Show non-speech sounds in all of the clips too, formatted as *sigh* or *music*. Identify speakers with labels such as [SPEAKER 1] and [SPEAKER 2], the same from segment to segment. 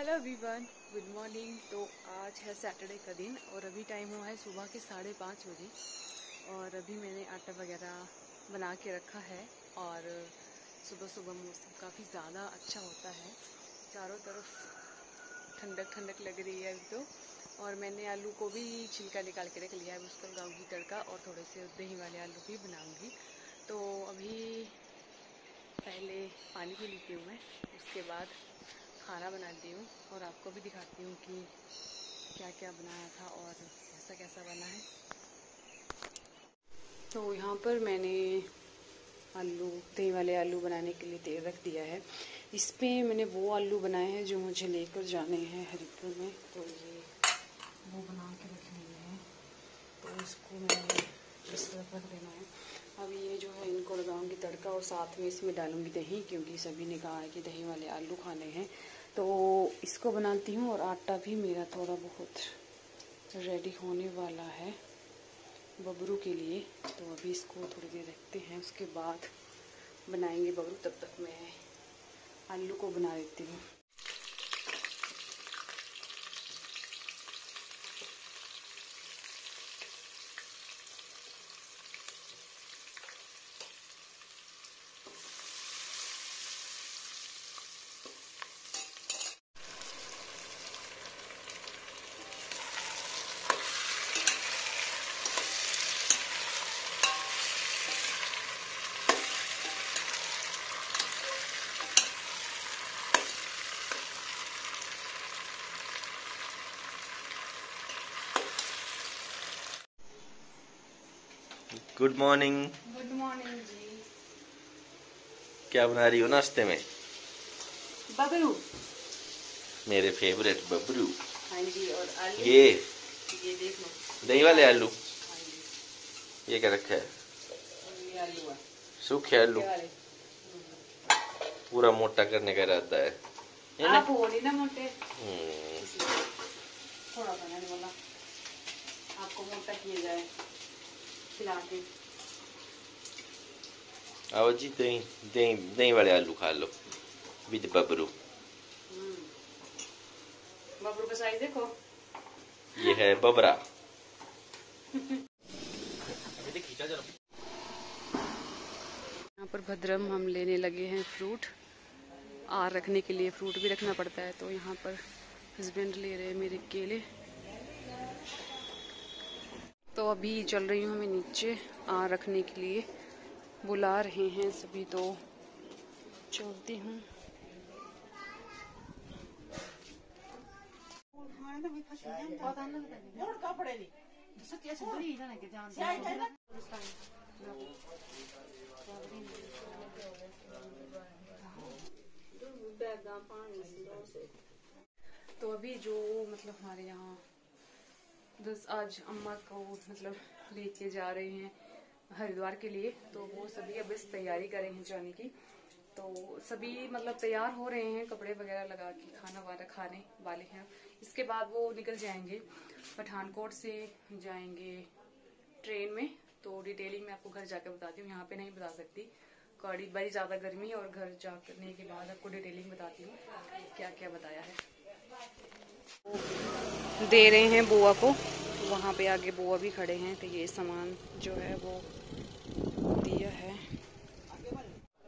[SPEAKER 1] Hello everyone good morning तो आज है सैटरडे का दिन और अभी टाइम हुआ है सुबह के साढ़े पाँच बजे। और अभी मैंने आटा वगैरह बना के रखा है और सुबह सुबह मौसम काफ़ी ज़्यादा अच्छा होता है। चारों तरफ़ ठंडक ठंडक लग रही है अभी तो। और मैंने आलू को भी छिलका निकाल के रख लिया है, उसको लगाऊँगी तड़का और थोड़े से दही वाले आलू भी बनाऊँगी। तो अभी पहले पानी पी लेती हूँ मैं, उसके बाद खाना बनाती हूँ और आपको भी दिखाती हूँ कि क्या क्या बनाया था और कैसा कैसा बना है। तो यहाँ पर मैंने आलू, दही वाले आलू बनाने के लिए तेल रख दिया है। इस पर मैंने वो आलू बनाए हैं जो मुझे लेकर जाने हैं हरिपुर में। तो ये वो बना के रख लिए हैं। तो इसको मैंने इस तरफ़ रख देना है। अब ये जो है, इनको लगाऊँगी तड़का और साथ में इसमें डालूँगी दही, क्योंकि सभी ने कहा है कि दही वाले आलू खाने हैं। तो इसको बनाती हूँ और आटा भी मेरा थोड़ा बहुत रेडी होने वाला है बबरू के लिए। तो अभी इसको थोड़ी देर रखते हैं, उसके बाद बनाएँगे बबरू। तब तक मैं आलू को बना देती हूँ।
[SPEAKER 2] Good morning
[SPEAKER 1] good morning ji
[SPEAKER 2] क्या बना रही हो नाश्ते में?
[SPEAKER 1] बबरू।
[SPEAKER 2] मेरे फेवरेट बबरू।
[SPEAKER 1] हाँ जी और आलू।
[SPEAKER 2] ये।
[SPEAKER 1] ये देख लो।
[SPEAKER 2] दही वाले आलू।
[SPEAKER 1] हाँ
[SPEAKER 2] ये क्या रखा है?
[SPEAKER 1] और ये आलू
[SPEAKER 2] सूखे आलू। पूरा मोटा करने का इरादा है।
[SPEAKER 1] आप हो नहीं ना मोटे।
[SPEAKER 2] हम्म,
[SPEAKER 1] थोड़ा बनाने वाला। आपको मोटा किया जाए। खिला के
[SPEAKER 2] आओ जी दही दही दही वाले आलू खा लो विद बबरू।
[SPEAKER 1] हम्म। बबरू का साइज़ देखो।
[SPEAKER 2] ये है बबरा।
[SPEAKER 1] यहाँ पर भद्रम हम लेने लगे हैं फ्रूट आर रखने के लिए फ्रूट भी रखना पड़ता है तो यहाँ पर हस्बैंड ले रहे हैं मेरे केले। तो अभी चल रही हूँ मैं नीचे, आ, रखने के लिए। बुला रहे हैं सभी तो। चलती हूँ। तो अभी जो मतलब हमारे यहाँ दस आज अम्मा को मतलब लेके जा रहे हैं हरिद्वार के लिए तो वो सभी अब इस तैयारी कर रहे हैं जाने की। तो सभी मतलब तैयार हो रहे हैं कपड़े वगैरह लगा के, खाना वाना खाने वाले हैं। इसके बाद वो निकल जाएँगे पठानकोट से जाएँगे ट्रेन में। तो डिटेलिंग मैं आपको घर जाकर बताती हूँ, यहाँ पे नहीं बता सकती। कड़ी बड़ी ज़्यादा गर्मी और घर जाने के बाद आपको डिटेलिंग बताती हूँ क्या क्या बताया है। दे रहे हैं बुआ को। वहाँ पे आगे बुआ भी खड़े हैं तो ये सामान जो है वो दिया है।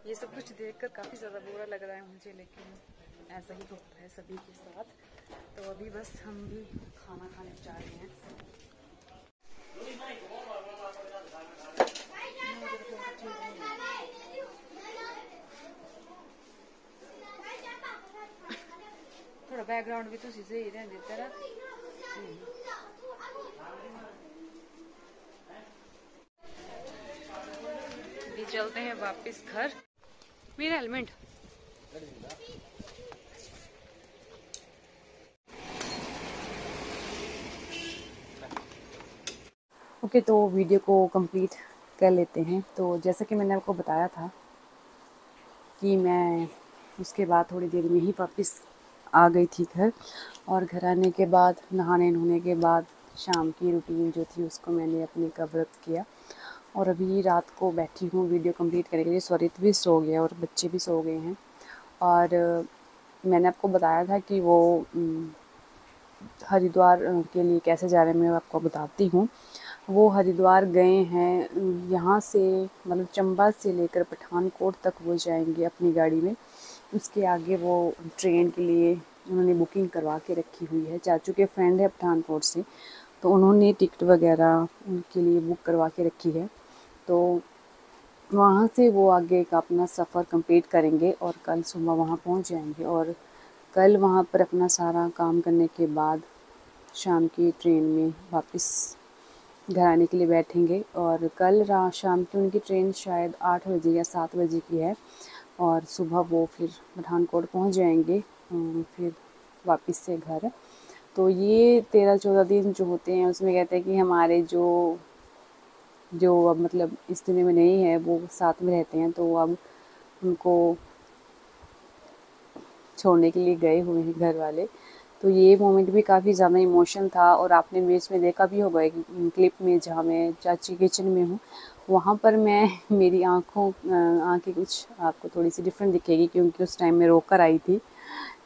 [SPEAKER 1] ये सब कुछ देखकर काफ़ी ज़्यादा बुरा लग रहा है मुझे, लेकिन ऐसा ही होता है सभी के साथ। तो अभी बस हम भी खाना खाने जा रहे हैं। थोड़ा बैकग्राउंड भी तुसी सही रहने तेरा चलते हैं वापस घर। मेरा हेलमेट ओके okay, तो वीडियो को कंप्लीट कर लेते हैं। तो जैसा कि मैंने आपको बताया था कि मैं उसके बाद थोड़ी देर में ही वापस आ गई थी घर और घर आने के बाद नहाने नहाने के बाद शाम की रूटीन जो थी उसको मैंने अपने कवर किया। और अभी रात को बैठी हूँ, वीडियो कंप्लीट करने के लिए। स्वरित भी सो गया और बच्चे भी सो गए हैं। और मैंने आपको बताया था कि वो हरिद्वार के लिए कैसे जा रहे हैं, मैं आपको बताती हूँ। वो हरिद्वार गए हैं यहाँ से मतलब चंबा से लेकर पठानकोट तक वो जाएँगे अपनी गाड़ी में। उसके आगे वो ट्रेन के लिए उन्होंने बुकिंग करवा के रखी हुई है। चाचू के फ्रेंड है पठानकोट से तो उन्होंने टिकट वगैरह उनके लिए बुक करवा के रखी है। तो वहाँ से वो आगे का अपना सफ़र कंप्लीट करेंगे और कल सुबह वहाँ पहुँच जाएँगे और कल वहाँ पर अपना सारा काम करने के बाद शाम की ट्रेन में वापस घर आने के लिए बैठेंगे और कल रात शाम की उनकी ट्रेन शायद आठ बजे या सात बजे की है और सुबह वो फिर पठानकोट पहुँच जाएँगे फिर वापस से घर। तो ये तेरह चौदह दिन जो होते हैं, उसमें कहते हैं कि हमारे जो जो अब मतलब इस दुनिया में नहीं है, वो साथ में रहते हैं तो अब उनको छोड़ने के लिए गए हुए हैं घर वाले। तो ये मोमेंट भी काफ़ी ज़्यादा इमोशन था और आपने बीच में देखा भी होगा एक क्लिप में जहाँ मैं चाची किचन में हूँ, वहाँ पर मैं *laughs* मेरी आँखों आँखें कुछ आपको थोड़ी सी डिफरेंट दिखेगी क्योंकि उस टाइम में रोक आई थी,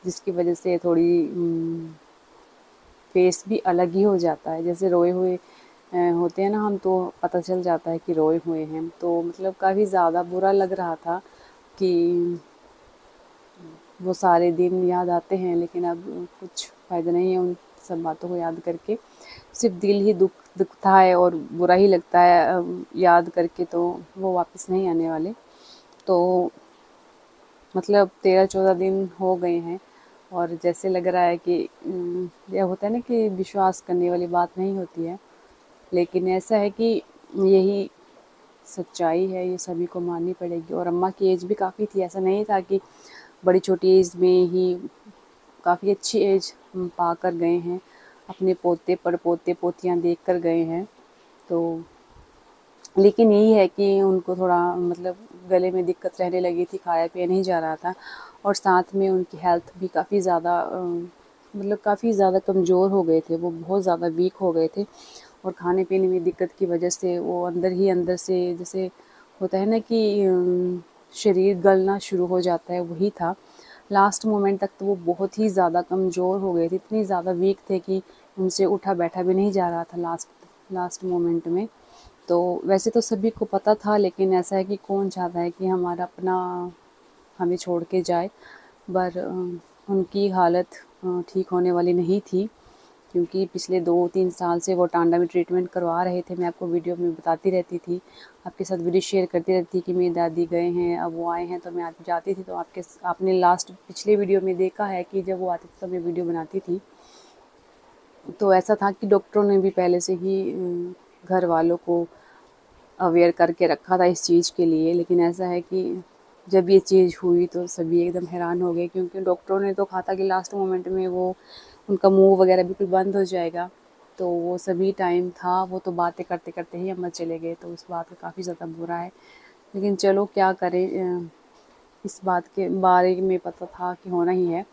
[SPEAKER 1] जिसकी वजह से थोड़ी फेस भी अलग ही हो जाता है। जैसे रोए हुए होते हैं ना, हम तो पता चल जाता है कि रोए हुए हैं। तो मतलब काफ़ी ज़्यादा बुरा लग रहा था कि वो सारे दिन याद आते हैं, लेकिन अब कुछ फ़ायदा नहीं है उन सब बातों को याद करके। सिर्फ़ दिल ही दुख दुखता है और बुरा ही लगता है याद करके तो वो वापस नहीं आने वाले। तो मतलब तेरह चौदह दिन हो गए हैं और जैसे लग रहा है कि यह होता है ना कि विश्वास करने वाली बात नहीं होती है। लेकिन ऐसा है कि यही सच्चाई है, ये सभी को माननी पड़ेगी। और अम्मा की एज भी काफ़ी थी, ऐसा नहीं था कि बड़ी छोटी एज में ही काफ़ी अच्छी एज पा कर गए हैं, अपने पोते पर पोते पोतियाँ देख कर गए हैं। तो लेकिन यही है कि उनको थोड़ा मतलब गले में दिक्कत रहने लगी थी, खाया पिया नहीं जा रहा था। और साथ में उनकी हेल्थ भी काफ़ी ज़्यादा मतलब काफ़ी ज़्यादा कमज़ोर हो गए थे, वो बहुत ज़्यादा वीक हो गए थे। और खाने पीने में दिक्कत की वजह से वो अंदर ही अंदर से जैसे होता है ना कि शरीर गलना शुरू हो जाता है, वही था। लास्ट मोमेंट तक तो वो बहुत ही ज़्यादा कमज़ोर हो गए थे, इतनी ज़्यादा वीक थे कि उनसे उठा बैठा भी नहीं जा रहा था लास्ट लास्ट मोमेंट में। तो वैसे तो सभी को पता था, लेकिन ऐसा है कि कौन चाहता है कि हमारा अपना, हमें छोड़ के जाए। पर उनकी हालत ठीक होने वाली नहीं थी। क्योंकि पिछले दो तीन साल से वो टांडा में ट्रीटमेंट करवा रहे थे, मैं आपको वीडियो में बताती रहती थी। आपके साथ वीडियो शेयर करती रहती थी कि मेरी दादी गए हैं, अब वो आए हैं तो मैं आज जाती थी। तो आपके आपने लास्ट पिछले वीडियो में देखा है कि जब वो आती थी तो मैं वीडियो बनाती थी तो ऐसा था कि डॉक्टरों ने भी पहले से ही घर वालों को अवेयर करके रखा था इस चीज़ के लिए। लेकिन ऐसा है कि जब ये चीज़ हुई तो सभी एकदम हैरान हो गए, क्योंकि डॉक्टरों ने तो कहा था कि लास्ट मोमेंट में वो उनका मुँह वगैरह बिल्कुल बंद हो जाएगा। तो वो सभी टाइम था, वो तो बातें करते करते ही अम्मा चले गए तो उस बात का काफ़ी ज़्यादा बुरा है। लेकिन चलो, क्या करें इस बात के बारे में पता था कि होना ही है।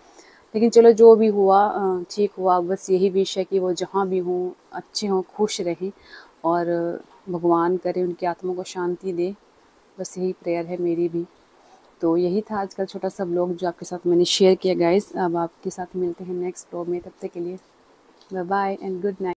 [SPEAKER 1] लेकिन चलो, जो भी हुआ ठीक हुआ, बस यही है कि वो जहाँ भी हों, अच्छे हों, खुश रहें और भगवान करे, उनकी आत्मा को शांति दे। बस यही प्रेयर है मेरी भी। तो यही था आज का छोटा सा ब्लॉग जो आपके साथ मैंने शेयर किया गाइस अब आपके साथ मिलते हैं नेक्स्ट ब्लॉग में। तब तक के लिए bye bye and good night